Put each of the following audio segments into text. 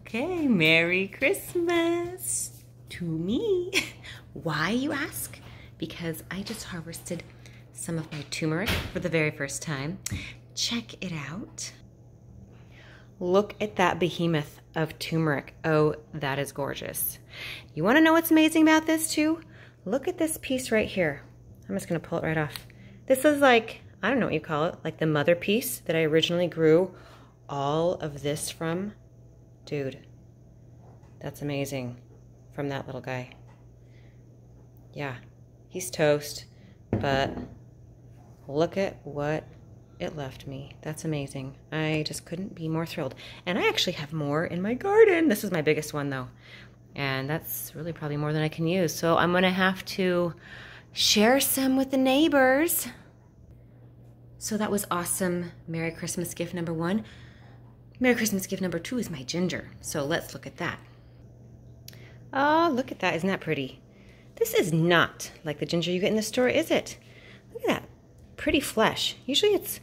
Okay, Merry Christmas to me. Why, you ask? Because I just harvested some of my turmeric for the very first time. Check it out. Look at that behemoth of turmeric. Oh, that is gorgeous. You want to know what's amazing about this too? Look at this piece right here. I'm just to pull it right off. This is like, I don't know what you call it, like the mother piece that I originally grew all of this from. Dude, that's amazing from that little guy. Yeah, he's toast, but look at what it left me. That's amazing. I just couldn't be more thrilled. And I actually have more in my garden. This is my biggest one though. And that's really probably more than I can use. So I'm gonna have to share some with the neighbors. So that was awesome. Merry Christmas gift number one. Merry Christmas gift number two is my ginger. So let's look at that. Oh, look at that. Isn't that pretty? This is not like the ginger you get in the store, is it? Look at that. Pretty flesh. Usually it's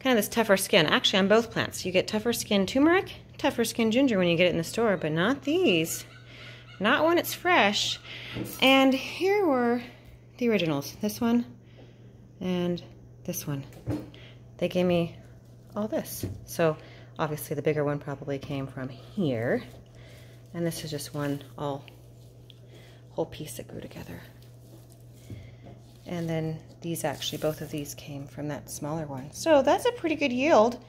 kind of this tougher skin. Actually, on both plants, you get tougher skin turmeric, tougher skin ginger when you get it in the store, but not these. Not when it's fresh. And here were the originals. This one and this one. They gave me all this. So Obviously the bigger one probably came from here. And this is just one all whole piece that grew together. And then these actually, both of these came from that smaller one. So that's a pretty good yield.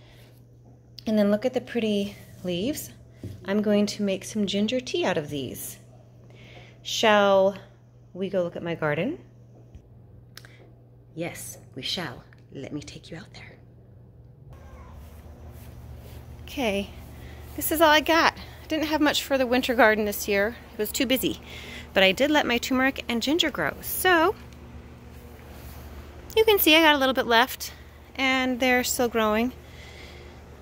And then look at the pretty leaves. I'm going to make some ginger tea out of these. Shall we go look at my garden? Yes, we shall. Let me take you out there. Okay, this is all I got. I didn't have much for the winter garden this year. It was too busy. But I did let my turmeric and ginger grow. So, you can see I got a little bit left and they're still growing.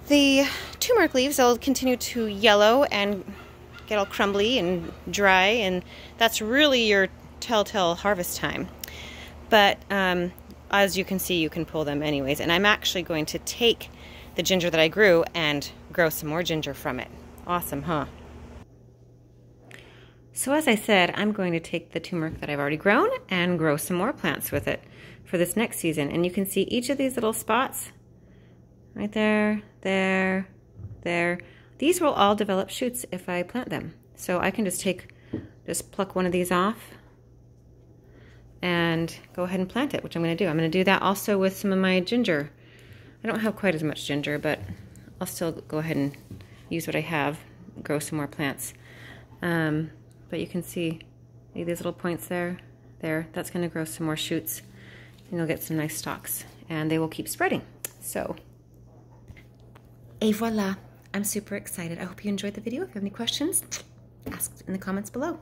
The turmeric leaves will continue to yellow and get all crumbly and dry and that's really your telltale harvest time. But um, as you can see, you can pull them anyways. And I'm actually going to take the ginger that I grew and grow some more ginger from it. Awesome, huh? So as I said, I'm going to take the turmeric that I've already grown and grow some more plants with it for this next season. And you can see each of these little spots right there, there, there. These will all develop shoots if I plant them. So I can just take, just pluck one of these off and go ahead and plant it, which I'm going to do. I'm going to do that also with some of my ginger I don't have quite as much ginger, but I'll still go ahead and use what I have, grow some more plants. Um, but you can see these little points there, there, that's gonna grow some more shoots and you'll get some nice stalks and they will keep spreading. So, et voila. I'm super excited. I hope you enjoyed the video. If you have any questions, ask in the comments below.